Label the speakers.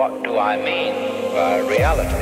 Speaker 1: what do I mean by reality?